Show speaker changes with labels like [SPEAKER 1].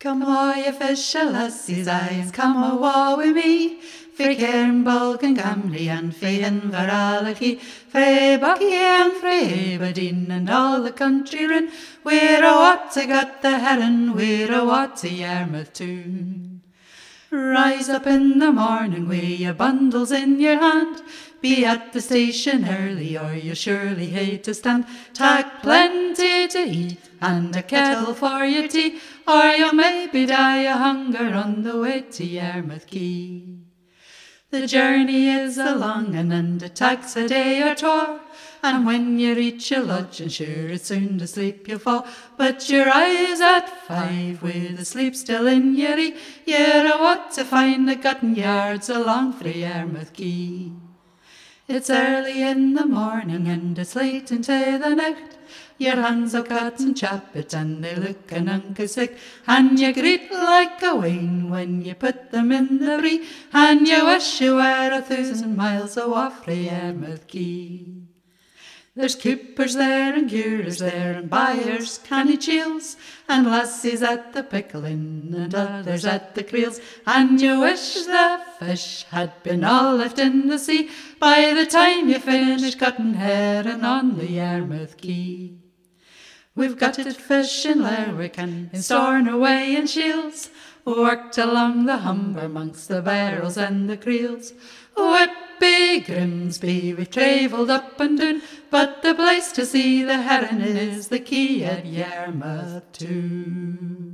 [SPEAKER 1] Come awa ye fish a lassie's eyes, come awa wi me, Frae Cairnbulg and Gamrie and frae Inverallochy, frae Buckie and frae Aberdeen and all the country rin, We're a what to got the heron, we're a what to Yarmouth tune. Rise up in the morning wi' your bundles in your hand, Be at the station early or you'll surely hate to stand. Tak plenty to eat and a kettle for your tea, or you maybe die of hunger on the way to Yarmouth Quay. The journey is a long and it a day or twa, and when you reach your lodging, sure it's soon to sleep you'll fall. But your eyes at five, with the sleep still in your ee, you're a what to find a gotten yards along frae Yarmouth Quay. It's early in the morning and it's late into the night. Your hands are cut and chappet and they look an unca sick. And you greet like a wine when you put them in the ree. And you wish you were a thousand miles awa frae Quay. There's coopers there and gearers there and buyers, canny chills, and lassies at the pickling and others at the creels. And you wish the fish had been all left in the sea by the time you finish cutting herring on the Yarmouth Quay. We've got it fish in Lerwick and in Stornoway and Shields, worked along the Humber amongst the barrels and the creels. Whitby, Grimsby, we've travelled up and down, but the place to see the heron is the quay at Yarmouth too.